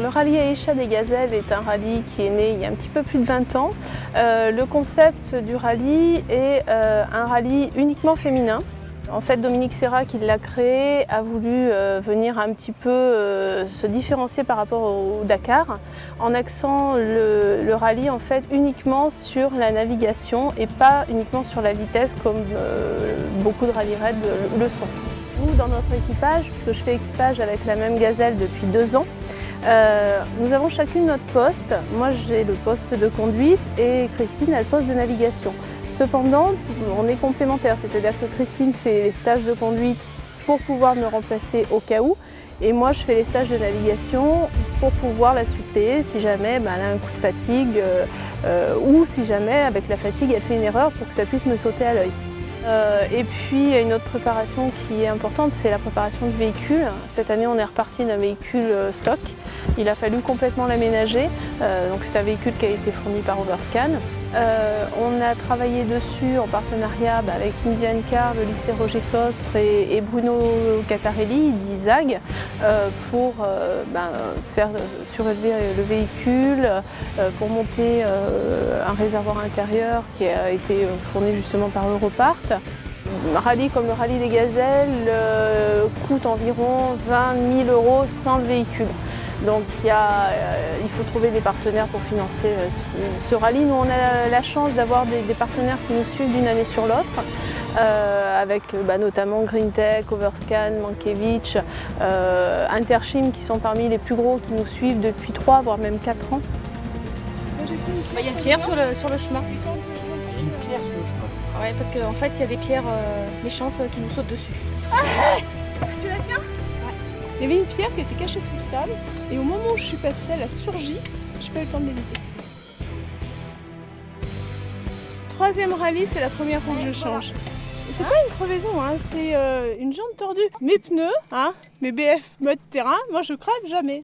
Le rallye Aïcha des Gazelles est un rallye qui est né il y a un petit peu plus de 20 ans. Euh, le concept du rallye est euh, un rallye uniquement féminin. En fait, Dominique Serra, qui l'a créé, a voulu euh, venir un petit peu se différencier par rapport au Dakar, en axant le, rallye en fait uniquement sur la navigation et pas uniquement sur la vitesse comme beaucoup de rallye raids le sont. Nous, dans notre équipage, puisque je fais équipage avec la même gazelle depuis deux ans, euh, nous avons chacune notre poste. Moi, j'ai le poste de conduite et Christine a le poste de navigation. Cependant, on est complémentaires, c'est-à-dire que Christine fait les stages de conduite pour pouvoir me remplacer au cas où. Et moi, je fais les stages de navigation pour pouvoir la suppléer si jamais ben, elle a un coup de fatigue euh, euh, ou si jamais, avec la fatigue, elle fait une erreur pour que ça puisse me sauter à l'œil. Euh, et puis une autre préparation qui est importante, c'est la préparation du véhicule. Cette année on est reparti d'un véhicule euh, stock. Il a fallu complètement l'aménager. Euh, donc c'est un véhicule qui a été fourni par Overscan. Euh, on a travaillé dessus en partenariat bah, avec Indian Car, le lycée Roger Costre et, Bruno Catarelli d'ISAG euh, pour euh, bah, faire surélever le véhicule, pour monter un réservoir intérieur qui a été fourni justement par Europart. Un rallye comme le rallye des gazelles coûte environ 20 000 euros sans le véhicule. Donc euh, il, faut trouver des partenaires pour financer euh, ce, rallye. Nous, on a la chance d'avoir des, partenaires qui nous suivent d'une année sur l'autre, euh, avec bah, notamment GreenTech, Overscan, Mankiewicz, Interchim, qui sont parmi les plus gros qui nous suivent depuis 3 voire même 4 ans. Bah, il y a une pierre sur le, sur le chemin. Il y a une pierre sur le chemin Oui, parce qu'en fait, il y a des pierres méchantes qui nous sautent dessus. Ah tu la tiens? Il y avait une pierre qui était cachée sous le sable et au moment où je suis passée, elle a surgi. J'ai pas eu le temps de l'éviter. Troisième rallye, c'est la première fois que je change. C'est pas une crevaison, hein, c'est euh, une jambe tordue. Mes pneus, hein, mes BF mode terrain, moi je crève jamais.